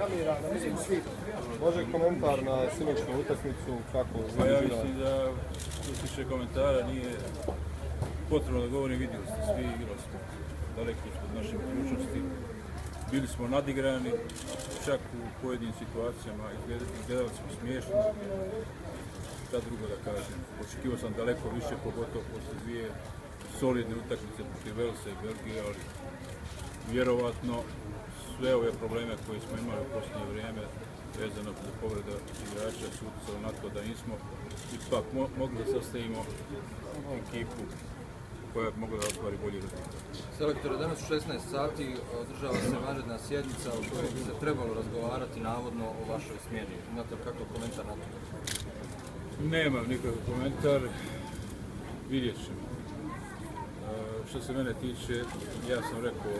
kamera, da mislim svi. Može komentar na sinoćnu utakmicu, kako Pa ja mislim da što se tiče komentara nije potrebno da govorim, vidjeli ste svi, igrali smo daleko ispod naše mogućnosti. Bili smo nadigrani, čak u pojedinim situacijama izgledali smo smiješno. Šta drugo da kažem, očekivao sam daleko više, pogotovo posle dvije solidne utakmice protiv Velsa i Belgije, ali vjerovatno sve ove probleme koje smo imali u posljednje vrijeme vezano za povreda igrača su utjecali na to da nismo ipak mo mogli da sastavimo ekipu koja bi mogla da ostvari bolji rezultat. Selektore, danas u 16 sati održava se vanredna sjednica u kojoj bi se trebalo razgovarati navodno o vašoj smjeni. Imate li kakav komentar na to? Nemam nikakav komentar, vidjet ćemo. E, što se mene tiče, ja sam rekao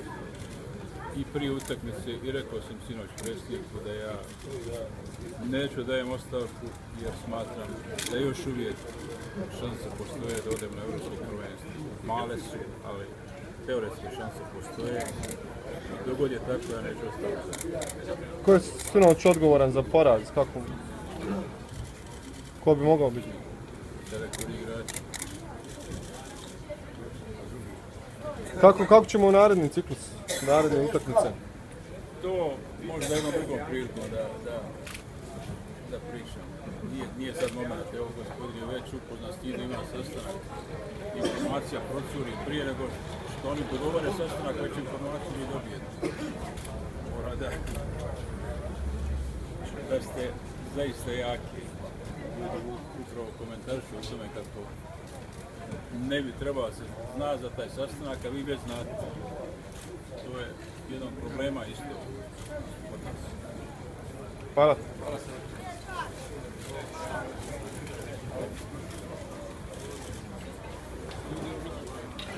i prije utakmice i rekao sam sinoć predsjedniku da ja neću dajem ostavku jer smatram da još uvijek šanse postoje da odem na evropsko prvenstvo. Male su, ali teoretske šanse postoje. Dogod je tako, ja neću ostaviti. Ko je sinoć odgovoran za poraz? Kako? Ko bi mogao biti? Selektori igrači. Kako, kako ćemo u naredni ciklus? Naredne utakmice? to možda jednom drugom prilikom da, da, da pričam. Nije, nije sad moment, evo gospodin je već upoznat s tim da ima sastanak. Informacija procuri prije nego što oni dogovore sastanak, već informaciju vi dobijete. Mora da, da ste zaista jaki. Ljudi upravo komentaršu o tome kako ne bi trebalo se zna za taj sastanak, a vi već znate. To je jedan problema isto od nas. Hvala. Hvala se